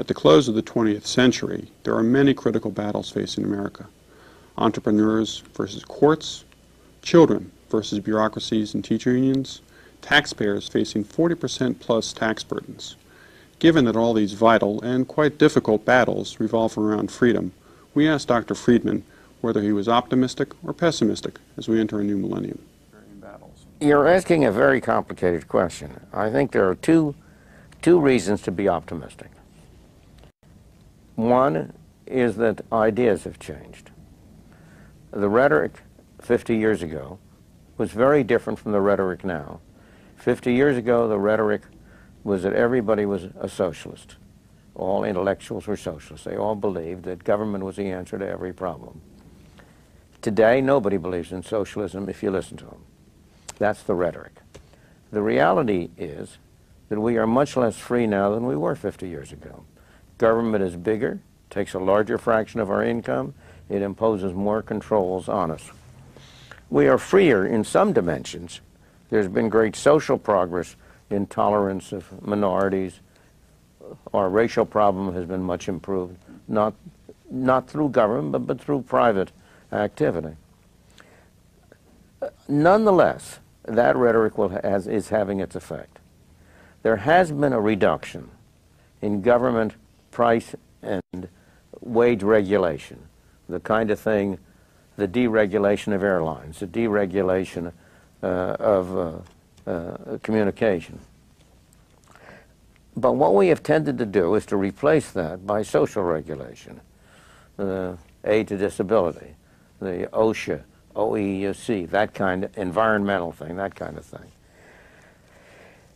At the close of the 20th century, there are many critical battles facing America. Entrepreneurs versus courts, children versus bureaucracies and teacher unions, taxpayers facing 40% plus tax burdens. Given that all these vital and quite difficult battles revolve around freedom, we asked Dr. Friedman whether he was optimistic or pessimistic as we enter a new millennium. You're asking a very complicated question. I think there are two, two reasons to be optimistic. One is that ideas have changed. The rhetoric 50 years ago was very different from the rhetoric now. 50 years ago, the rhetoric was that everybody was a socialist. All intellectuals were socialists. They all believed that government was the answer to every problem. Today, nobody believes in socialism if you listen to them. That's the rhetoric. The reality is that we are much less free now than we were 50 years ago. Government is bigger, takes a larger fraction of our income, it imposes more controls on us. We are freer in some dimensions. There's been great social progress in tolerance of minorities. Our racial problem has been much improved, not, not through government, but, but through private activity. Nonetheless, that rhetoric will, has, is having its effect. There has been a reduction in government price and wage regulation, the kind of thing, the deregulation of airlines, the deregulation uh, of uh, uh, communication. But what we have tended to do is to replace that by social regulation, the aid to disability, the OSHA, OEC, that kind of environmental thing, that kind of thing.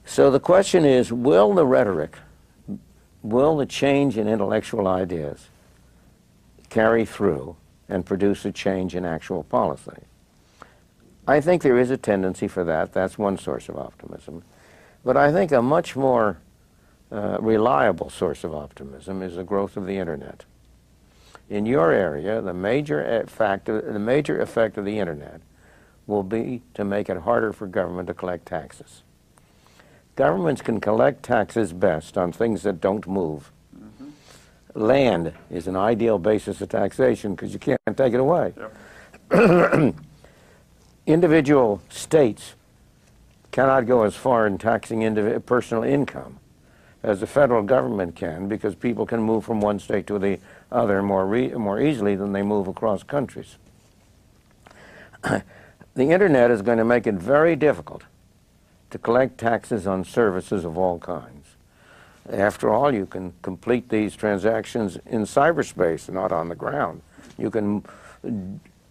So the question is, will the rhetoric, will the change in intellectual ideas carry through and produce a change in actual policy? I think there is a tendency for that. That's one source of optimism. But I think a much more uh, reliable source of optimism is the growth of the Internet in your area, the major factor, the major effect of the internet will be to make it harder for government to collect taxes. Governments can collect taxes best on things that don't move. Mm-hmm. Land is an ideal basis of taxation because you can't take it away. Yep. Individual states cannot go as far in taxing personal income as the federal government can because people can move from one state to the other more, more easily than they move across countries. the internet is going to make it very difficult to collect taxes on services of all kinds. After all, you can complete these transactions in cyberspace, not on the ground. You can,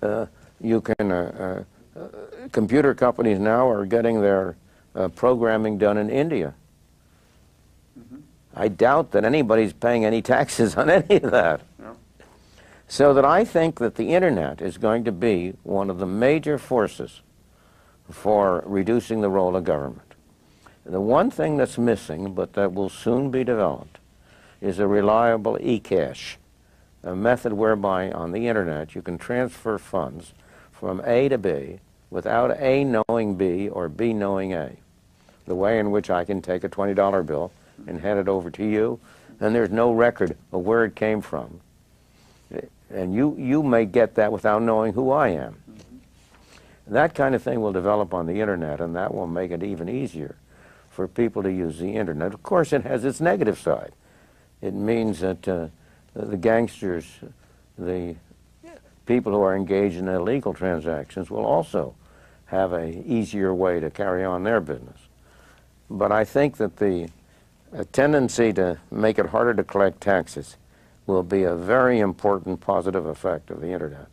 uh, you can, uh, uh, computer companies now are getting their uh, programming done in India. Mm -hmm. I doubt that anybody's paying any taxes on any of that. So that I think that the internet is going to be one of the major forces for reducing the role of government. The one thing that's missing, but that will soon be developed, is a reliable e-cash, a method whereby on the internet you can transfer funds from A to B without A knowing B or B knowing A. The way in which I can take a $20 bill and hand it over to you, and there's no record of where it came from. And you, you may get that without knowing who I am. That kind of thing will develop on the internet, and that will make it even easier for people to use the internet. Of course, it has its negative side. It means that uh, the gangsters, the people who are engaged in illegal transactions will also have a easier way to carry on their business. But I think that the tendency to make it harder to collect taxes will be a very important positive effect of the Internet.